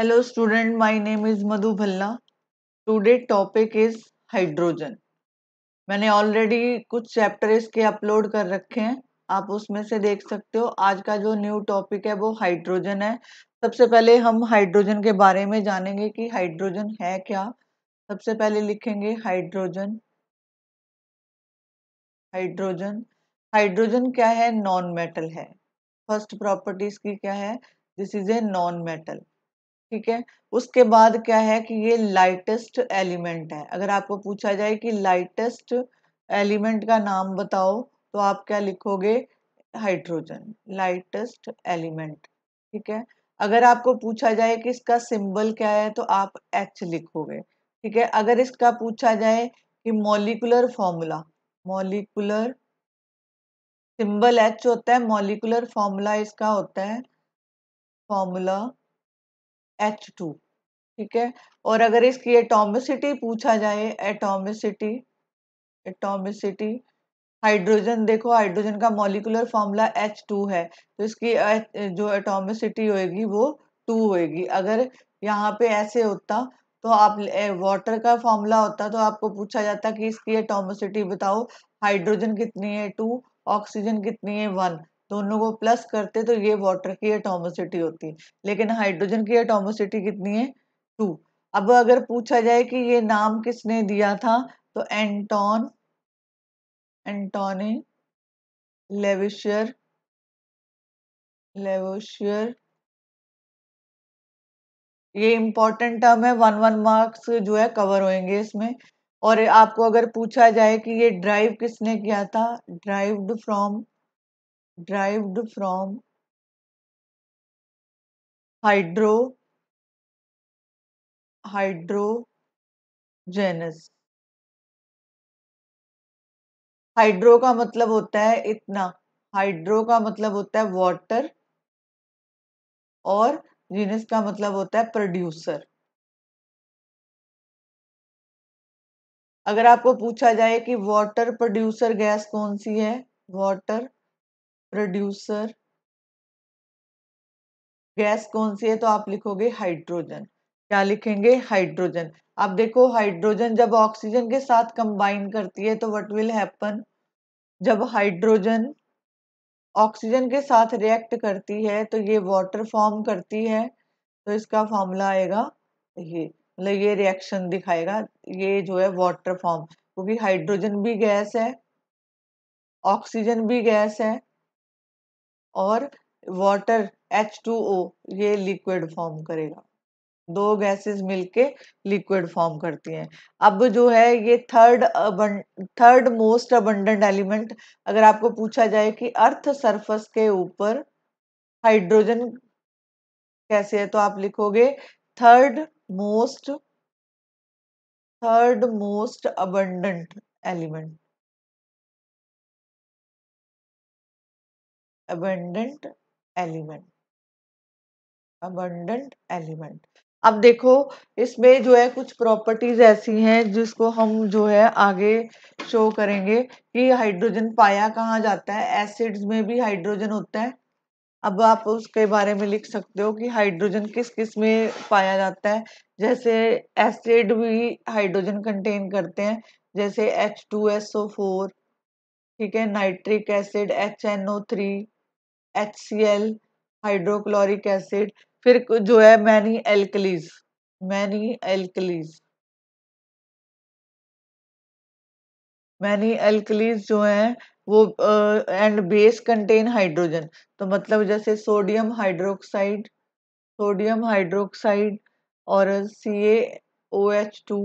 Hello student, my name is Madhu Bhalla. Today topic is hydrogen. मैंने already कुछ chapter इसके upload कर रखे हैं। आप उसमें से देख सकते हो आज का जो न्यू टॉपिक है वो हाइड्रोजन है। सबसे पहले हम हाइड्रोजन के बारे में जानेंगे कि हाइड्रोजन है क्या। सबसे पहले लिखेंगे हाइड्रोजन हाइड्रोजन हाइड्रोजन क्या है? नॉन मेटल है। फ़र्स्ट प्रॉपर्टीज़ की क्या है? This is a non metal ठीक है? उसके बाद क्या है कि ये लाइटेस्ट एलिमेंट है। अगर आपको पूछा जाए कि लाइटेस्ट एलिमेंट का नाम बताओ तो आप क्या लिखोगे? हाइड्रोजन लाइटेस्ट एलिमेंट ठीक है? अगर आपको पूछा जाए कि इसका सिंबल क्या है तो आप एच लिखोगे, ठीक है? अगर इसका पूछा जाए कि molecular formula molecular symbol H होता है मॉलिकुलर फॉर्मूला इसका होता है फॉर्मूला एच टू ठीक है? और अगर इसकी एटोमिसिटी पूछा जाए एटोमिसिटी एटोमिसिटी हाइड्रोजन देखो हाइड्रोजन का मॉलिकुलर फॉर्मूला एच टू है तो इसकी जो एटोमिसिटी होएगी वो टू होएगी। अगर यहाँ पे ऐसे होता तो आप वाटर का फॉर्मूला होता तो आपको पूछा जाता कि इसकी एटोमिसिटी बताओ हाइड्रोजन कितनी है टू ऑक्सीजन कितनी है वन दोनों को प्लस करते तो ये वाटर की एटोमोसिटी होती है। लेकिन हाइड्रोजन की एटोमोसिटी कितनी है? टू अब अगर पूछा जाए कि ये नाम किसने दिया था तो एंटोन एंटोनी लेविशियर लेविशियर ये इंपॉर्टेंट टर्म है वन वन मार्क्स जो है कवर होंगे इसमें। और आपको अगर पूछा जाए कि ये ड्राइव किसने किया था derived from derived from hydro hydrogenes hydro का मतलब होता है इतना। हाइड्रो का मतलब होता है वाटर और जीनस का मतलब होता है प्रोड्यूसर अगर आपको पूछा जाए कि वाटर प्रोड्यूसर गैस कौन सी है? वाटर प्रोड्यूसर गैस कौन सी है? तो आप लिखोगे हाइड्रोजन। क्या लिखेंगे? हाइड्रोजन। आप देखो, हाइड्रोजन जब ऑक्सीजन के साथ कंबाइन करती है तो व्हाट विल हैपन जब हाइड्रोजन ऑक्सीजन के साथ रिएक्ट करती है तो ये वाटर फॉर्म करती है। तो इसका फॉर्मूला आएगा ये मतलब ये रिएक्शन दिखाएगा, ये जो है वाटर फॉर्म क्योंकि हाइड्रोजन भी गैस है, ऑक्सीजन भी गैस है। और वाटर H2O ये लिक्विड फॉर्म करेगा। दो गैसेस मिलके लिक्विड फॉर्म करती हैं। अब जो है ये third third most abundant element अगर आपको पूछा जाए कि अर्थ सरफेस के ऊपर हाइड्रोजन कैसे है तो आप लिखोगे third most third most abundant element abundant element abundant element अब देखो, इसमें जो है कुछ प्रॉपर्टीज़ ऐसी हैं जिसको हम जो है आगे शो करेंगे कि हाइड्रोजन पाया कहाँ जाता है? एसिड्स में भी हाइड्रोजन होता है। अब आप उसके बारे में लिख सकते हो कि हाइड्रोजन किस किसमें पाया जाता है। जैसे एसिड भी हाइड्रोजन कंटेन करते हैं, जैसे H two S O four ठीक है? Nitric acid H three H C L hydrochloric acid फिर जो है many alkalies many alkalies many alkalies जो है, वो एंड बेस कंटेन हाइड्रोजन तो मतलब जैसे सोडियम हाइड्रोक्साइड सोडियम हाइड्रोक्साइड और C A O H two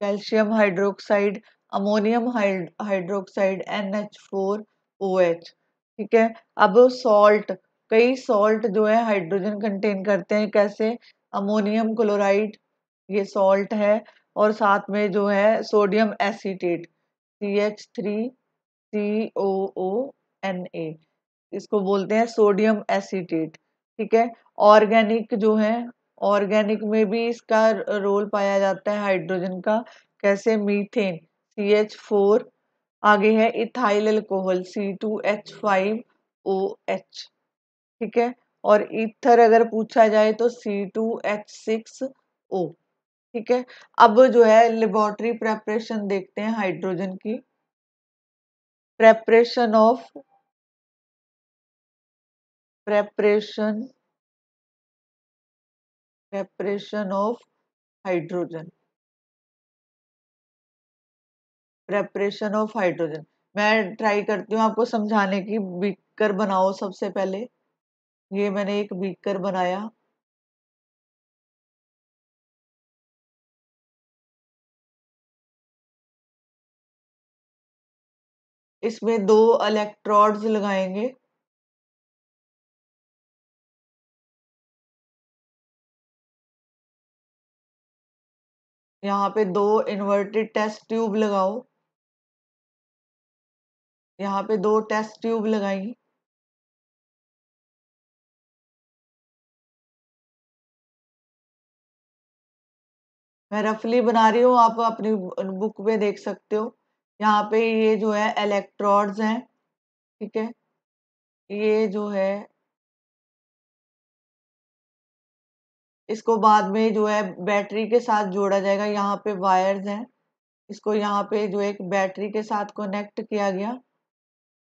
calcium hydroxide ammonium hydroxide N H four O H ठीक है? अब सॉल्ट कई सॉल्ट जो है हाइड्रोजन कंटेन करते हैं, कैसे? अमोनियम क्लोराइड ये सॉल्ट है, और साथ में जो है sodium acetate C H three C O O N A इसको बोलते हैं सोडियम एसीटेट ठीक है? ऑर्गेनिक जो है ऑर्गेनिक में भी इसका रोल पाया जाता है हाइड्रोजन का, कैसे? मीथेन सी एच फोर आगे है ethyl alcohol C two H five O H ठीक है? और ईथर अगर पूछा जाए तो C two H six O ठीक है? अब जो है लेबोरेटरी प्रेपरेशन देखते हैं हाइड्रोजन की। Preparation of preparation preparation of hydrogen preparation of hydrogen मैं ट्राई करती हूँ आपको समझाने की बीकर बनाओ सबसे पहले। ये मैंने एक बीकर बनाया। इसमें दो इलेक्ट्रोड्स लगाएँगे। यहाँ पे दो इन्वर्टेड टेस्ट ट्यूब लगाओ। यहाँ पे दो टेस्ट ट्यूब लगाई। मैं रफली बना रही हूँ, आप अपनी बुक में देख सकते हो। यहाँ पे ये जो है इलेक्ट्रोड्स हैं, ठीक है? ये जो है इसको बाद में जो है बैटरी के साथ जोड़ा जाएगा। यहाँ पे वायर्स हैं, इसको यहाँ पे जो एक बैटरी के साथ कनेक्ट किया गया।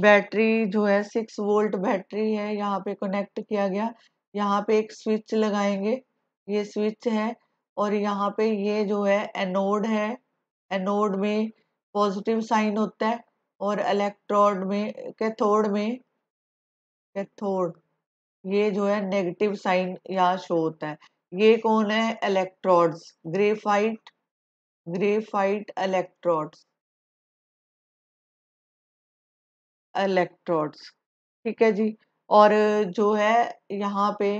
बैटरी जो है सिक्स वोल्ट बैटरी है, यहाँ पे कनेक्ट किया गया। यहाँ पे एक स्विच लगाएँगे, ये स्विच है और यहाँ पे ये जो है एनोड है। एनोड में पॉजिटिव साइन होता है और इलेक्ट्रोड में, कैथोड में, कैथोड, ये जो है नेगेटिव साइन यहाँ शो होता है। ये कौन है? Electrodes, graphite graphite electrodes. Electrodes ठीक है जी? और जो है, यहाँ पे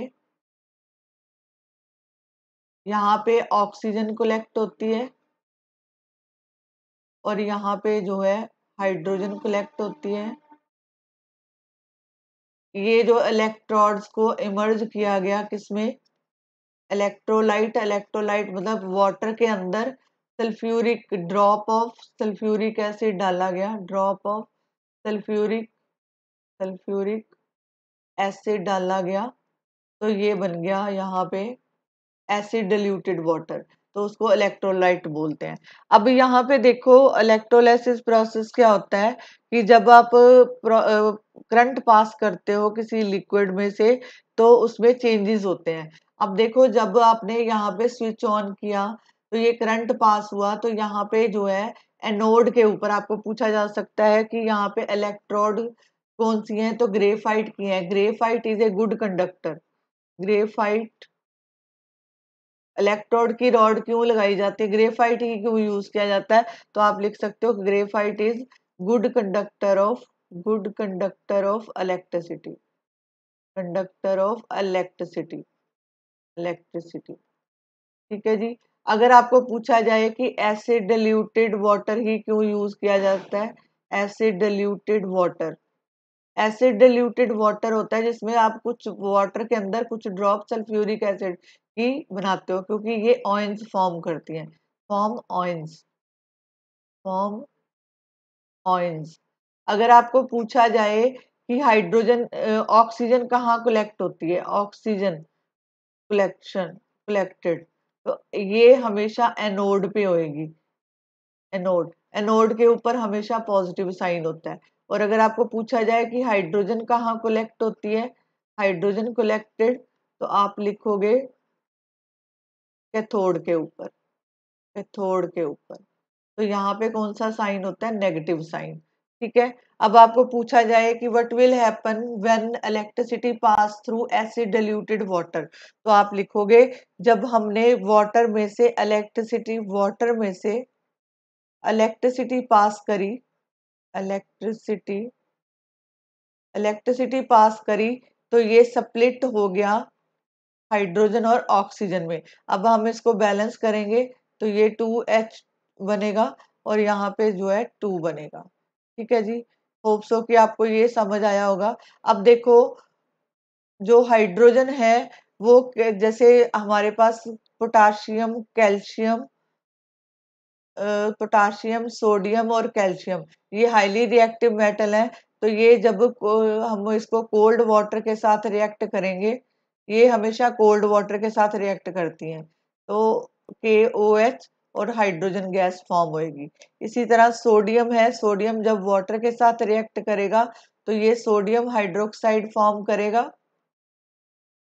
यहाँ पे ऑक्सीजन कलेक्ट होती है। और यहाँ पे जो है हाइड्रोजन कलेक्ट होती है। ये जो इलेक्ट्रोड्स को इमर्ज किया गया किसमें? इलेक्ट्रोलाइट इलेक्ट्रोलाइट मतलब वाटर के अंदर sulphuric drop of sulphuric acid डाला गया drop of sulphuric sulphuric acid डाला गया तो ये बन गया यहाँ पे एसिड डिल्यूटेड वाटर तो उसको इलेक्ट्रोलाइट बोलते हैं। अब यहाँ पे देखो इलेक्ट्रोलाइसिस प्रोसेस क्या होता है कि जब आप करंट पास करते हो किसी लिक्विड में से तो उसमें चेंजेस होते हैं। अब देखो जब आपने यहाँ पे स्विच ऑन किया तो ये करंट पास हुआ तो यहाँ पे जो है एनोड के ऊपर आपको पूछा जा सकता है कि यहाँ पे इलेक्ट्रोड कौन सी है? तो ग्रेफाइट की है। Graphite is a good conductor graphite electrode की रॉड क्यों लगाई जाती है? ग्रेफाइट ही क्यों यूज़ किया जाता है? तो आप लिख सकते हो graphite is good conductor of good conductor of electricity conductor of electricity electricity ठीक है जी? अगर आपको पूछा जाए कि एसिड डिल्यूटेड वाटर ही क्यों यूज़ किया जाता है? Acid diluted water acid diluted water होता है जिसमें आप कुछ वाटर के अंदर कुछ ड्रॉप सल्फ्यूरिक एसिड की बनाते हो क्योंकि ये ऑयंस फॉर्म करती हैं। फॉर्म ऑयंस फॉर्म ऑयंस अगर आपको पूछा जाए कि हाइड्रोजन ऑक्सीजन कहाँ कलेक्ट होती है? ऑक्सीजन कलेक्शन कलेक्टेड तो ये हमेशा एनोड पे होएगी। एनोड एनोड के ऊपर हमेशा पॉजिटिव साइन होता है। और अगर आपको पूछा जाए कि हाइड्रोजन कहाँ कलेक्ट होती है हाइड्रोजन कलेक्टेड तो आप लिखोगे कैथोड के ऊपर कैथोड के ऊपर। तो यहाँ पे कौन सा साइन होता है? नेगेटिव साइन ठीक है? अब आपको पूछा जाए कि what will happen when electricity pass through acid diluted water तो आप लिखोगे, जब हमने वाटर में से इलेक्ट्रिसिटी वाटर में से इलेक्ट्रिसिटी पास करी इलेक्ट्रिसिटी इलेक्ट्रिसिटी पास करी तो ये स्प्लिट हो गया हाइड्रोजन और ऑक्सीजन में। अब हम इसको बैलेंस करेंगे तो ये टू एच बनेगा और यहाँ पे जो है टू बनेगा। ठीक है जी? होप सो कि आपको ये समझ आया होगा। अब देखो, जो हाइड्रोजन है, वो जैसे हमारे पास पोटाशियम कैल्शियम पोटाशियम सोडियम और कैल्शियम ये हाईली रिएक्टिव मेटल है। तो ये जब हम इसको कोल्ड वाटर के साथ रिएक्ट करेंगे, ये हमेशा कोल्ड वाटर के साथ रिएक्ट करती हैं। तो के ओ एच और हाइड्रोजन गैस फॉर्म होएगी। इसी तरह सोडियम है सोडियम जब वाटर के साथ रिएक्ट करेगा तो ये सोडियम हाइड्रोक्साइड फॉर्म करेगा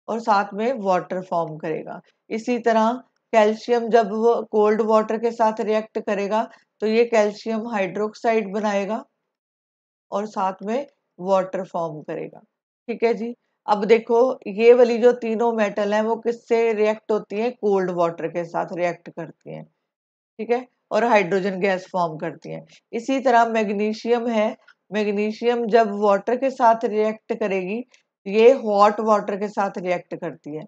और साथ में वाटर फॉर्म करेगा। इसी तरह कैल्शियम जब वो कोल्ड वाटर के साथ रिएक्ट करेगा तो ये कैल्शियम हाइड्रोक्साइड बनाएगा और साथ में वाटर फॉर्म करेगा। ठीक है जी? अब देखो, ये वाली जो तीनों मेटल है, वो किससे रिएक्ट होती है? कोल्ड वाटर के साथ रिएक्ट करती हैं। ठीक है, और हाइड्रोजन गैस फॉर्म करती है। इसी तरह मैग्नीशियम है। मैग्नीशियम जब वाटर के साथ रिएक्ट करेगी, ये हॉट वाटर के साथ रिएक्ट करती है।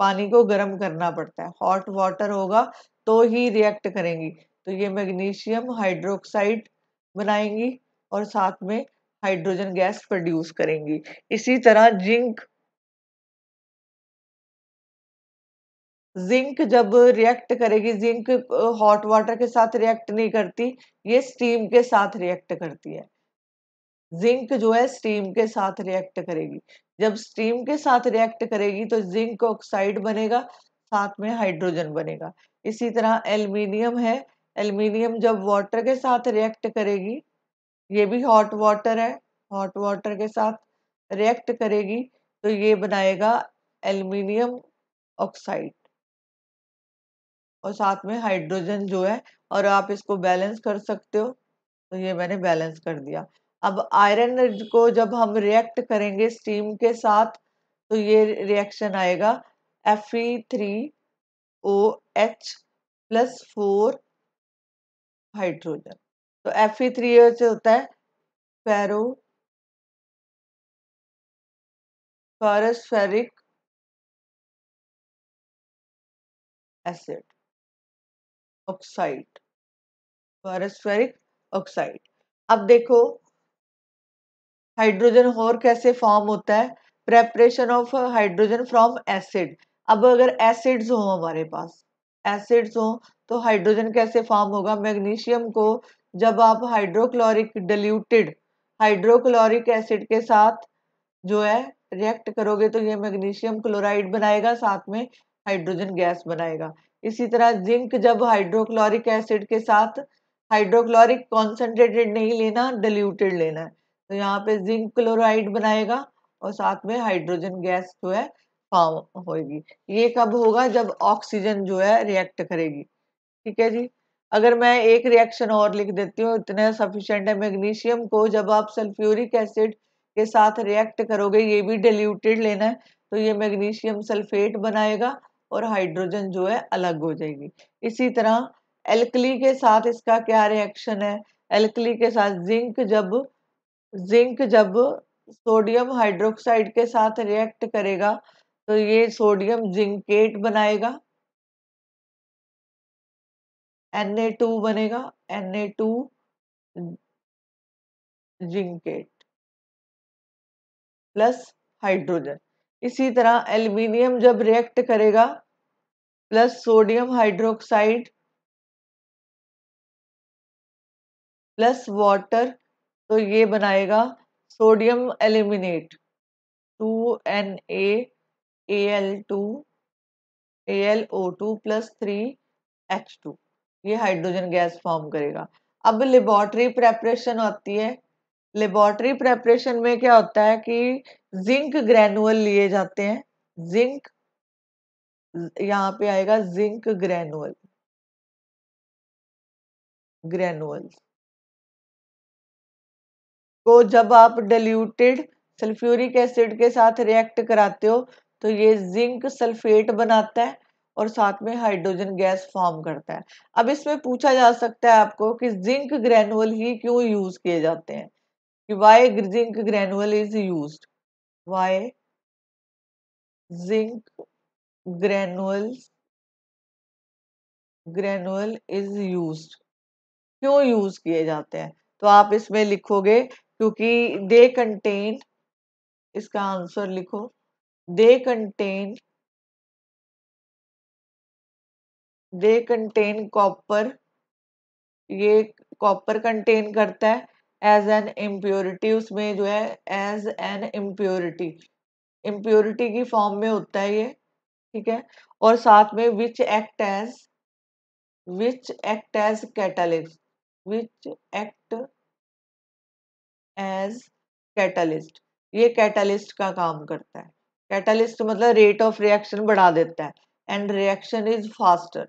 पानी को गर्म करना पड़ता है। हॉट वाटर होगा तो ही रिएक्ट करेंगी। तो ये मैग्नीशियम हाइड्रोक्साइड बनाएँगी और साथ में हाइड्रोजन गैस प्रोड्यूस करेंगी। इसी तरह जिंक जिंक जब रिएक्ट करेगी जिंक हॉट वाटर के साथ रिएक्ट नहीं करती, ये स्टीम के साथ रिएक्ट करती है। जिंक जो है स्टीम के साथ रिएक्ट करेगी। जब स्टीम के साथ रिएक्ट करेगी तो जिंक ऑक्साइड बनेगा, साथ में हाइड्रोजन बनेगा। इसी तरह एल्यूमिनियम है। एल्यूमिनियम जब वाटर के साथ रिएक्ट करेगी, ये भी हॉट वाटर है हॉट वाटर के साथ रिएक्ट करेगी तो ये बनाएगा एल्यूमिनियम ऑक्साइड और साथ में हाइड्रोजन जो है, और आप इसको बैलेंस कर सकते हो। तो ये मैंने बैलेंस कर दिया। अब आयरन को जब हम रिएक्ट करेंगे स्टीम के साथ तो ये रिएक्शन आएगा। F E three O H plus four hydrogen तो एफ़ ई थ्री से होता है ferro ferric acid oxide ferric oxide अब देखो हाइड्रोजन और कैसे फॉर्म होता है? Preparation of hydrogen from acid अब अगर एसिड्स हो हमारे पास एसिड्स हो तो हाइड्रोजन कैसे फॉर्म होगा? मैग्नीशियम को जब आप हाइड्रोक्लोरिक डिल्यूटेड हाइड्रोक्लोरिक एसिड के साथ जो है रिएक्ट करोगे तो ये मैग्नीशियम क्लोराइड बनाएगा, साथ में हाइड्रोजन गैस बनाएगा। इसी तरह जिंक जब हाइड्रोक्लोरिक एसिड के साथ हाइड्रोक्लोरिक कॉन्सेंट्रेटेड नहीं लेना डिल्यूटेड लेना है। तो यहाँ पे जिंक क्लोराइड बनाएगा और साथ में हाइड्रोजन गैस जो है फॉर्म होगी ये कब होगा? जब ऑक्सीजन जो है रिएक्ट करेगी। ठीक है जी? अगर मैं एक रिएक्शन और लिख देती हूँ, इतना सफिशियंट है मैग्नीशियम को, जब आप सल्फ्यूरिक एसिड के साथ रिएक्ट करोगे, ये भी डिल्यूटेड लेना है तो ये मैग्नीशियम सल्फेट बनाएगा। और हाइड्रोजन जो है अलग हो जाएगी। इसी तरह एल्कली के साथ इसका क्या रिएक्शन है? एल्कली के साथ जिंक जब जिंक जब सोडियम हाइड्रोक्साइड के साथ रिएक्ट करेगा तो ये सोडियम जिंकेट बनाएगा। Na2 बनेगा। Na2 जिंकेट प्लस हाइड्रोजन इसी तरह एल्यूमिनियम जब रिएक्ट करेगा plus sodium hydroxide, plus water तो ये बनाएगा sodium aluminate two N A L two, A L O two plus three H two. ये हाइड्रोजन गैस फॉर्म करेगा। अब लेबोरेटरी प्रेपरेशन होती है। लेबोरेटरी प्रेपरेशन में क्या होता है कि जिंक ग्रैनुअल लिए जाते हैं। जिंक यहाँ पे आएगा जिंक ग्रेनुअल। ग्रैनुअल। को जब आप डिल्यूटेड सल्फ्यूरिक एसिड के साथ रिएक्ट कराते हो तो ये जिंक सल्फेट बनाता है और साथ में हाइड्रोजन गैस फॉर्म करता है। अब इसमें पूछा जा सकता है आपको कि जिंक ग्रेनुअल ही क्यों यूज़ किए जाते हैं? कि why zinc granule is use why zinc granule granule is use क्यों यूज़ किए जाते हैं? तो आप इसमें लिखोगे, क्योंकि दे कंटेन, इसका आंसर लिखो, they contain they contain copper, ये कॉपर कंटेन करता है एज एन इम्प्योरिटी उसमें जो है एज एन इम्प्योरिटी इम्प्योरिटी की फॉर्म में होता है ये। ठीक है? और साथ में which act as which act as catalyst which act as catalyst ये कैटलिस्ट का काम करता है। कैटलिस्ट मतलब रेट ऑफ़ रिएक्शन बढ़ा देता है। And reaction is faster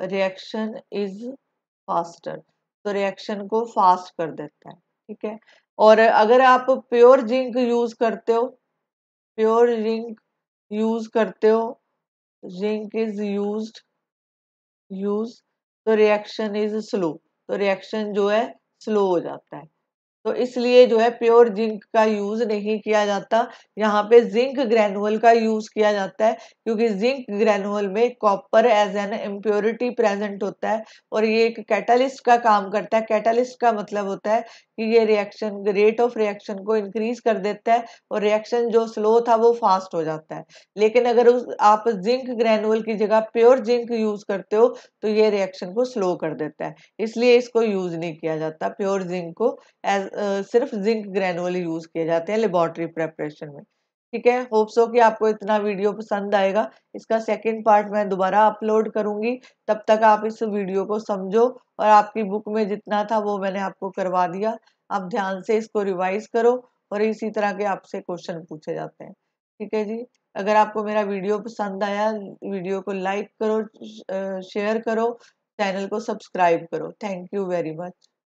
reaction is faster तो रिएक्शन को फास्ट कर देता है। ठीक है? और अगर आप प्योर जिंक यूज़ करते हो प्योर जिंक यूज़ करते हो? जिंक इज़ यूज़ यूज़ तो रिएक्शन इज़ स्लो तो रिएक्शन जो है स्लो हो जाता है. तो इसलिए जो है प्योर जिंक का यूज़ नहीं किया जाता. यहाँ पे जिंक ग्रेनुअल का यूज़ किया जाता है, क्योंकि जिंक ग्रेनुअल में copper as an impurity present होता है और ये एक कैटालिस्ट का काम करता है. कैटालिस्ट का मतलब होता है कि ये रिएक्शन रेट ऑफ़ रिएक्शन को इंक्रीज कर देता है और रिएक्शन जो स्लो था वो फास्ट हो जाता है। लेकिन अगर उस, आप जिंक ग्रेनुअल की जगह प्योर जिंक यूज़ करते हो तो ये रिएक्शन को स्लो कर देता है। इसलिए इसको यूज़ नहीं किया जाता। प्योर जिंक को एज सिर्फ़ जिंक ग्रेनुअल यूज़ किए जाते हैं लेबोरेटरी प्रेपरेशन में। ठीक है? होप सो कि आपको इतना वीडियो पसंद आएगा। इसका सेकंड पार्ट मैं दोबारा अपलोड करूँगी। तब तक आप इस वीडियो को समझो और आपकी बुक में जितना था वो मैंने आपको करवा दिया। आप ध्यान से इसको रिवाइज करो और इसी तरह के आपसे क्वेश्चन पूछे जाते हैं। ठीक है जी? अगर आपको मेरा वीडियो पसंद आया वीडियो को लाइक करो शेयर करो चैनल को सब्सक्राइब करो। Thank you very much